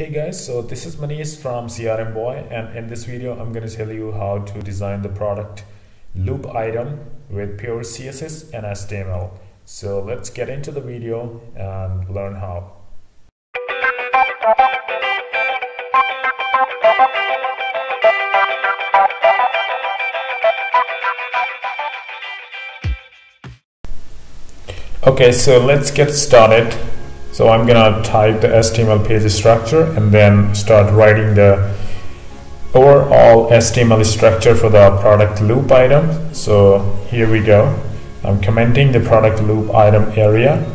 Hey guys, so this is Manish from CRM Boy and in this video I'm going to tell you how to design the product loop item with pure CSS and HTML. So let's get into the video and learn how. Okay, so let's get started. So I'm gonna type the HTML page structure and then start writing the overall HTML structure for the product loop item. So here we go. I'm commenting the product loop item area.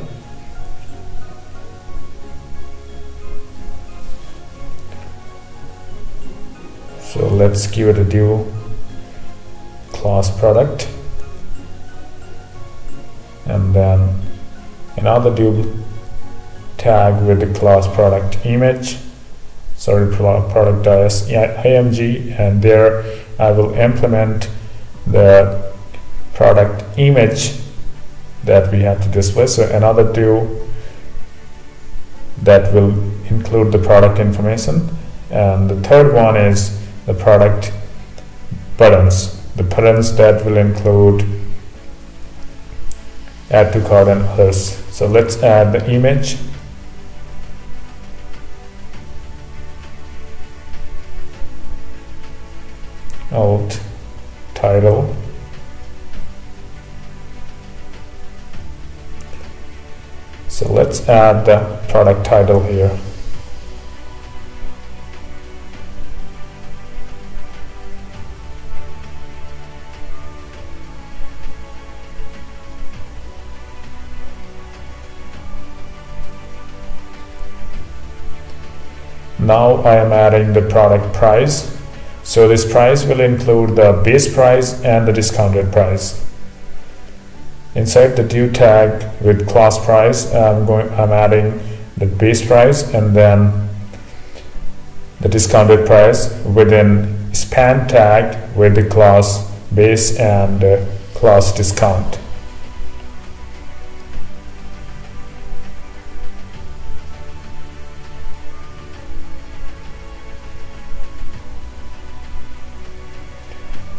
So let's give it a div class product and then another div tag with the class product image sorry product as img and there I will implement the product image that we have to display. So another two that will include the product information. And the third one is the product buttons the buttons that will include add to cart and others. So let's add the image alt title. So let's add the product title here. Now I am adding the product price so this price will include the base price and the discounted price. Inside the div tag with class price, I'm going I'm adding the base price and then the discounted price within span tag with the class base and uh, class discount.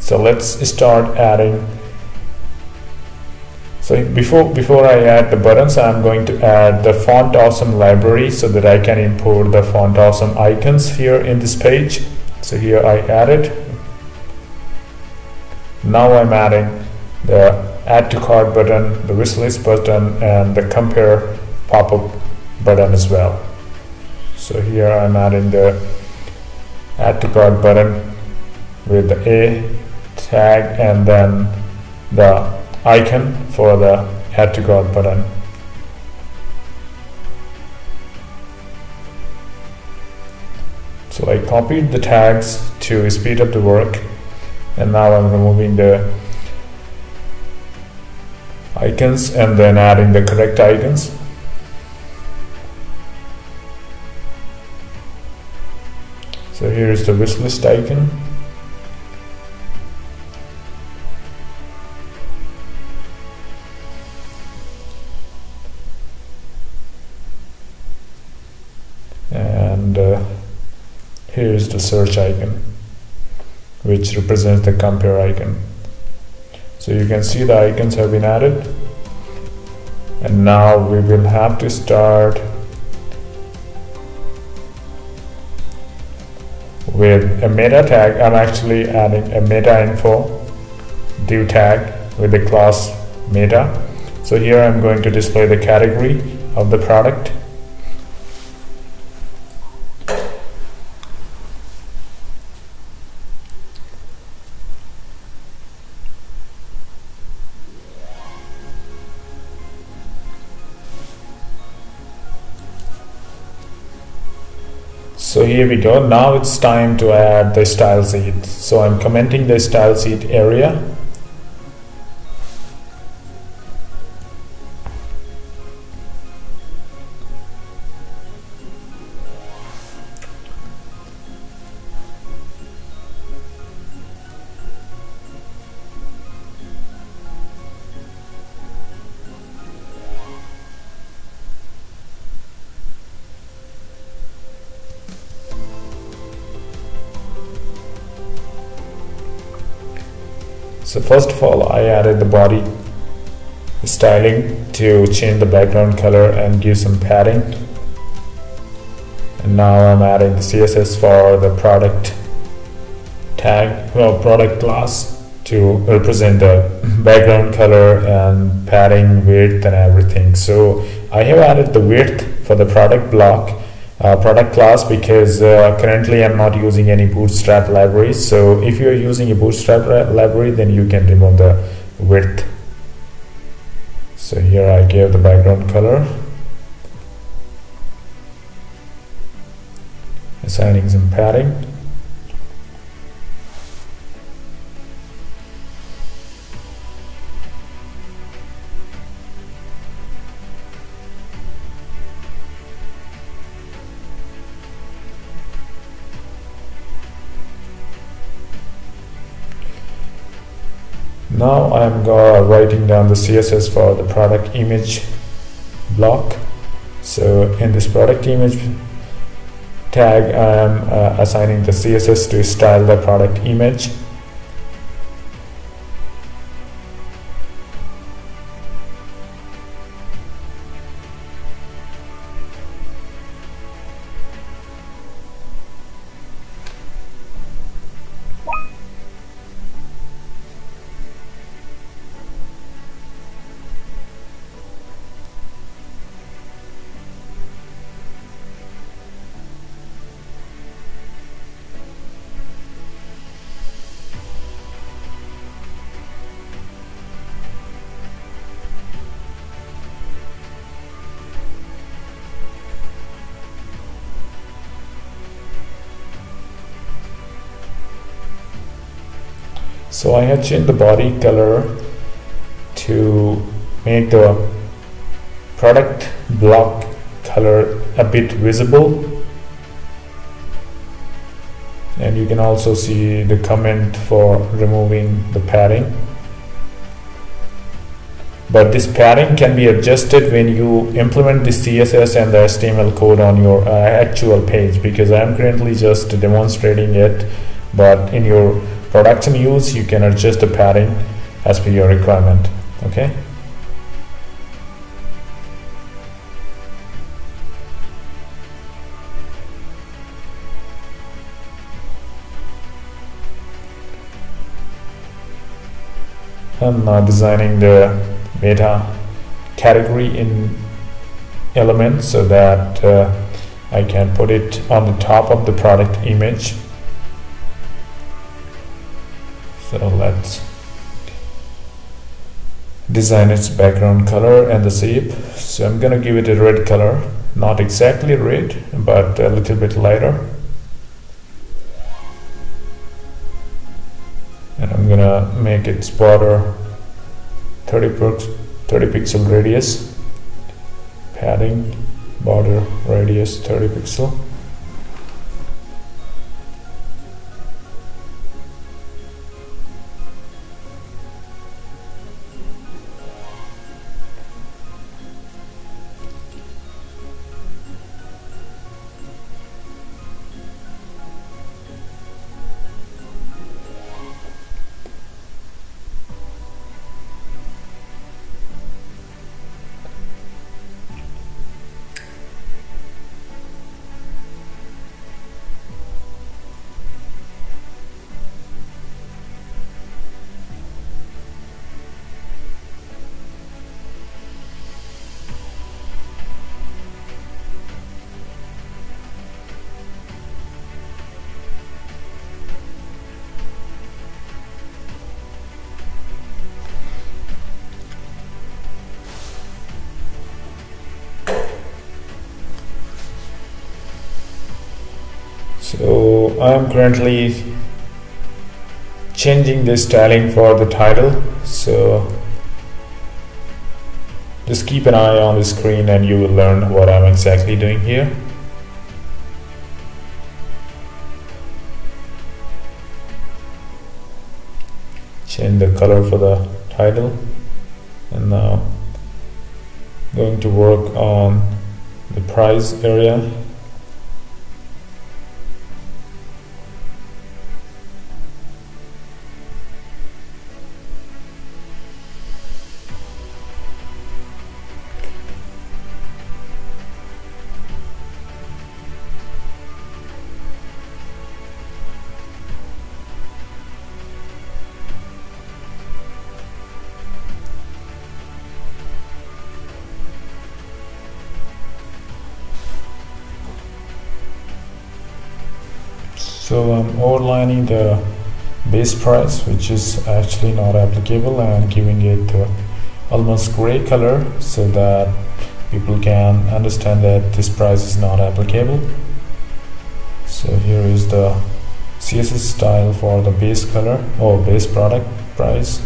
So let's start adding. So before before I add the buttons I'm going to add the font awesome library so that I can import the font awesome icons here in this page. So here I added. Now I'm adding the add to cart button the wishlist button and the compare pop-up button as well. So here I'm adding the add to cart button with the A tag and then the icon for the add to cart button. So I copied the tags to speed up the work and now I'm removing the icons and then adding the correct icons. So here is the wishlist icon search icon which represents the compare icon. So you can see the icons have been added. And now we will have to start with a meta tag. I'm actually adding a meta info div tag with the class meta. So here I'm going to display the category of the product here we go. Now it's time to add the style sheet. So I'm commenting the style sheet area. So first of all I added the body styling to change the background color and give some padding. And now I'm adding the CSS for the product tag well product class to represent the background color and padding width and everything. So I have added the width for the product block uh, product class because uh, currently I'm not using any bootstrap libraries so if you're using a bootstrap library then you can remove the width. So here I gave the background color. Assigning some padding now I'm uh, writing down the CSS for the product image block. So in this product image tag I'm uh, assigning the CSS to style the product image so I have changed the body color to make the product block color a bit visible. And you can also see the comment for removing the padding. But this padding can be adjusted when you implement the CSS and the HTML code on your uh, actual page because I am currently just demonstrating it but in your production use you can adjust the padding as per your requirement okay? I'm now designing the meta category in element so that uh, I can put it on the top of the product image so let's design its background color and the shape. So I'm gonna give it a red color. Not exactly red but a little bit lighter. And I'm gonna make its border 30, 30 pixel radius. Padding border radius 30 pixel so I'm currently changing the styling for the title. So just keep an eye on the screen and you will learn what I'm exactly doing here. Change the color for the title. And now going to work on the price area so I'm overlining the base price which is actually not applicable and giving it almost gray color so that people can understand that this price is not applicable. So here is the CSS style for the base color or base product price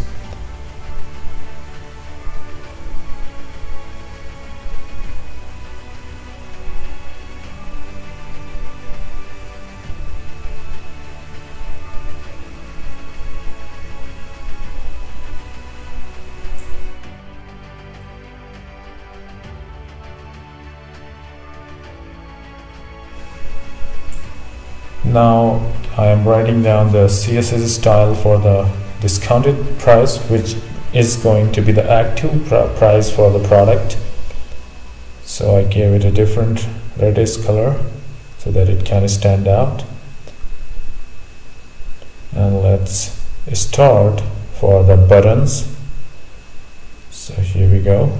now I am writing down the CSS style for the discounted price which is going to be the active pr price for the product. So I gave it a different reddish color so that it can stand out. And let's start for the buttons. So here we go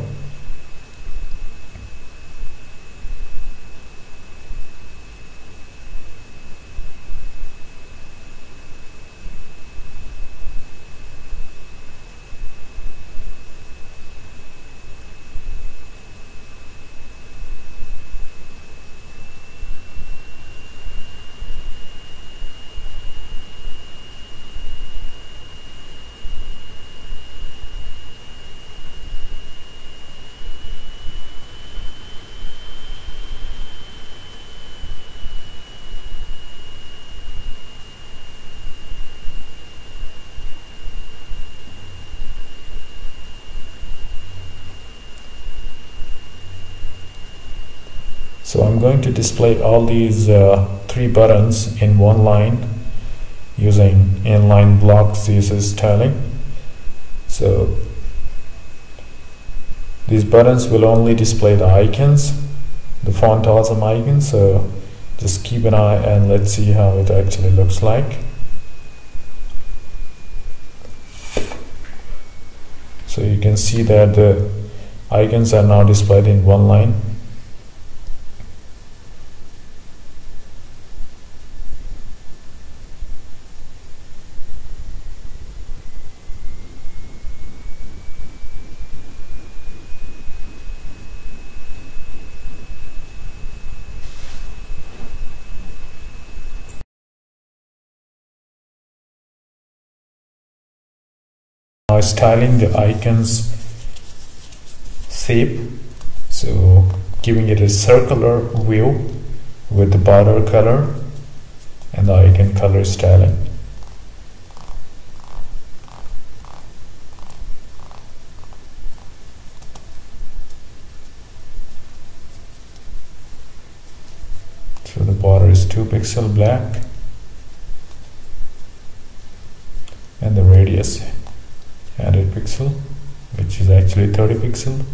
so I'm going to display all these uh, three buttons in one line using inline block CSS styling so these buttons will only display the icons the font awesome icons so just keep an eye and let's see how it actually looks like. So you can see that the icons are now displayed in one line now styling the icons shape so giving it a circular view with the border color and the icon color styling. So the border is 2 pixel black and the radius 100 pixel which is actually 30 pixel.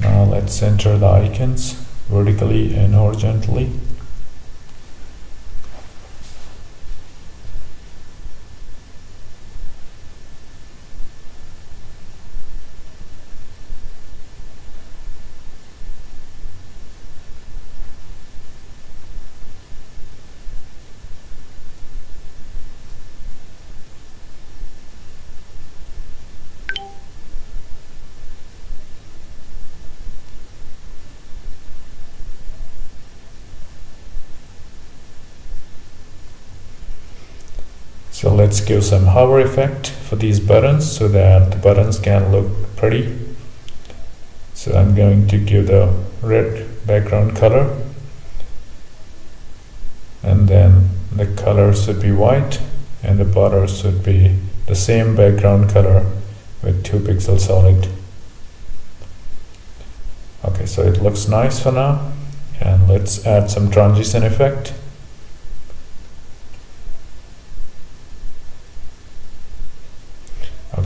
Now let's center the icons vertically and horizontally let's give some hover effect for these buttons so that the buttons can look pretty. So I'm going to give the red background color and then the color should be white and the border should be the same background color with 2 pixel solid. Okay, so it looks nice for now and let's add some transition effect.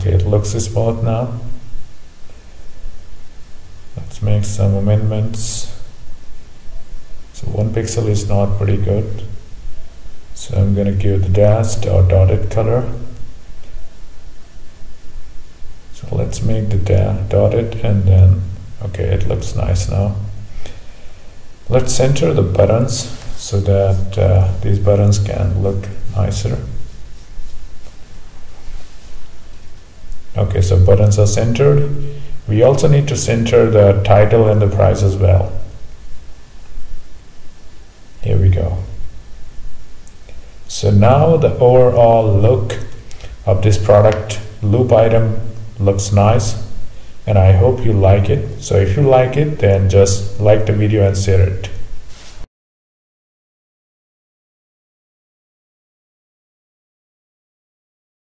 Okay it looks smooth now. Let's make some amendments. So one pixel is not pretty good. So I'm gonna give the dashed or dotted color. So let's make the dotted and then okay it looks nice now. Let's center the buttons so that uh, these buttons can look nicer okay so buttons are centered. We also need to center the title and the price as well. Here we go. So now the overall look of this product loop item looks nice and I hope you like it. So if you like it then just like the video and share it